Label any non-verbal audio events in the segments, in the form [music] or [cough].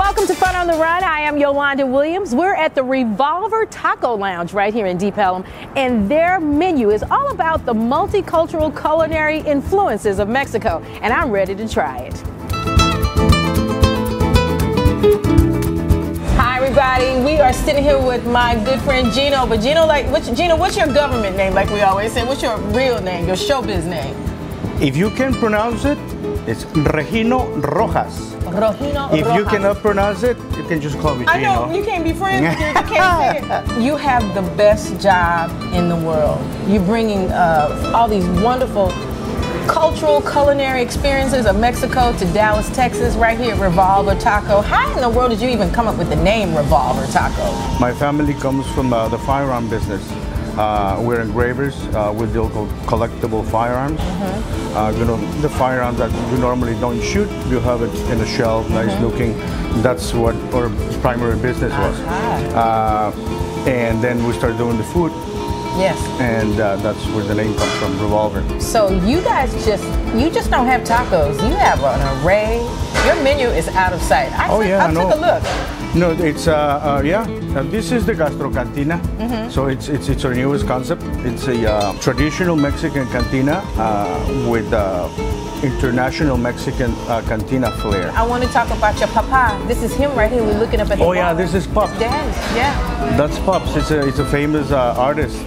Welcome to Fun on the Run. I am Yolanda Williams. We're at the Revolver Taco Lounge right here in Deep Ellum, and their menu is all about the multicultural culinary influences of Mexico, and I'm ready to try it. Hi, everybody. We are sitting here with my good friend Gino. But Gino, like, what's, Gino, what's your government name? Like we always say, what's your real name? Your showbiz name? If you can pronounce it, it's Regino Rojas. Rojino If you cannot pronounce it, you can just call me I know you can't be friends with you. You can't [laughs] say it. You have the best job in the world. You're bringing uh, all these wonderful cultural, culinary experiences of Mexico to Dallas, Texas, right here at Revolver Taco. How in the world did you even come up with the name Revolver Taco? My family comes from uh, the firearm business. Uh, we're engravers. Uh, we deal co- collectible firearms. Mm-hmm. Uh, you know, the firearms that you normally don't shoot, you have it in a shelf, nice Mm-hmm. looking. That's what our primary business was. Uh, and then we started doing the food, Yes. and uh, that's where the name comes from, Revolver. So you guys just you just don't have tacos. You have an array. Your menu is out of sight. I, Oh, yeah, I I took know. a look. No, it's uh, uh yeah. Uh, this is the Gastro Cantina. Mm-hmm. So it's it's it's our newest concept. It's a uh, traditional Mexican cantina uh, with uh, international Mexican uh, cantina flair. I want to talk about your papa. This is him right here. We're looking up at the Oh yeah, wall. this is Pups. Dad's, yeah. That's Pups. It's a it's a famous uh, artist,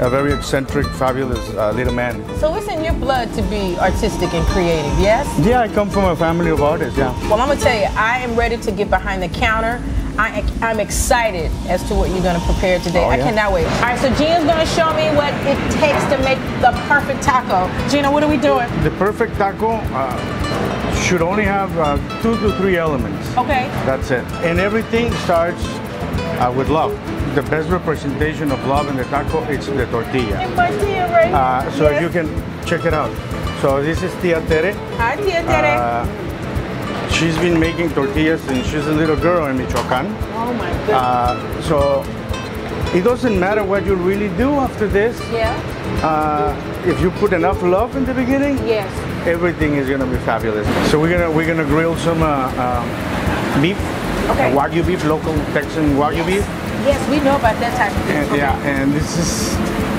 a very eccentric, fabulous uh, little man. So it's in your blood to be artistic and creative, yes? Yeah, I come from a family of artists. Yeah. Well, I'm gonna tell you, I am ready to get behind the counter. I, I'm excited as to what you're gonna prepare today. Oh, I cannot wait. All right, so Gino's gonna show me what it takes to make the perfect taco. Gina, what are we doing? The perfect taco uh, should only have uh, two to three elements. Okay. That's it. And everything starts uh, with love. The best representation of love in the taco is the tortilla. Tortilla, right? Uh, so Yes. you can check it out. So this is Tia Tere. Hi, Tia Tere. Uh, she's been making tortillas since she's a little girl in Michoacan. oh my goodness. Uh, so it doesn't matter what you really do after this. yeah. Uh, if you put enough love in the beginning, Yes. everything is gonna be fabulous. So we're gonna we're gonna grill some uh, uh, beef, Okay. uh, wagyu beef, local Texan wagyu beef. Yes, we know about that type of And, thing. yeah, and this is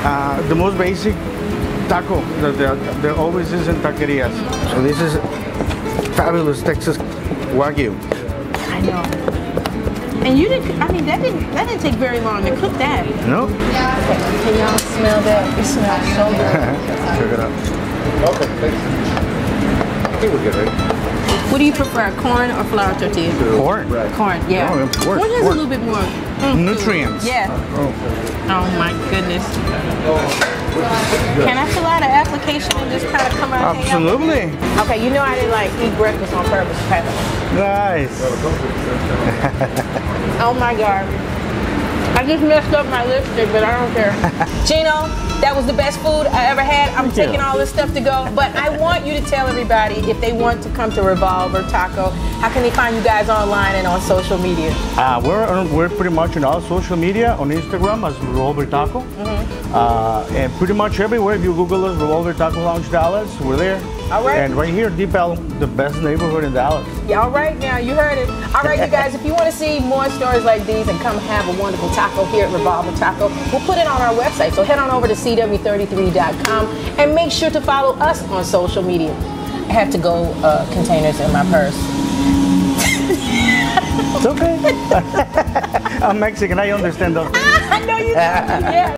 uh, the most basic taco that there, there always is in taquerias. So this is fabulous Texas wagyu. I know. And you didn't. I mean, that didn't. That didn't take very long to cook that. No? Can y'all smell that? It smells so good. [laughs] Check it out. Okay, thanks. I think we're good, right? what do you prefer, corn or flour tortilla? Corn. Corn. Yeah. Oh, of course, Corn has a corn. little bit more oomph to it. Nutrients. Yeah. Oh. oh my goodness. Can I fill out an application and just kind of come out? and hang out? Absolutely. Okay, you know I didn't like eat breakfast on purpose, Pat. Nice. Oh my god. I just messed up my lipstick, but I don't care. [laughs] Gino, that was the best food I ever had. I'm Thank you. taking all this stuff to go, but I want you to tell everybody if they want to come to Revolver Taco, how can they find you guys online and on social media? Uh, we're on, we're pretty much on all social media on Instagram as Revolver Taco, Mm-hmm. uh, and pretty much everywhere. If you Google us, Revolver Taco Lounge Dallas, we're there. All right. And right here, Deep Ellum, the best neighborhood in Dallas. Yeah, All right, now you heard it. All right, you guys, if you want to see more stories like these and come have a wonderful taco here at Revolver Taco, we'll put it on our website. So head on over to cw33.com and make sure to follow us on social media. I have to go uh, containers in my purse. It's okay. [laughs] I'm Mexican. I understand those. [laughs] I know you. do. Yeah.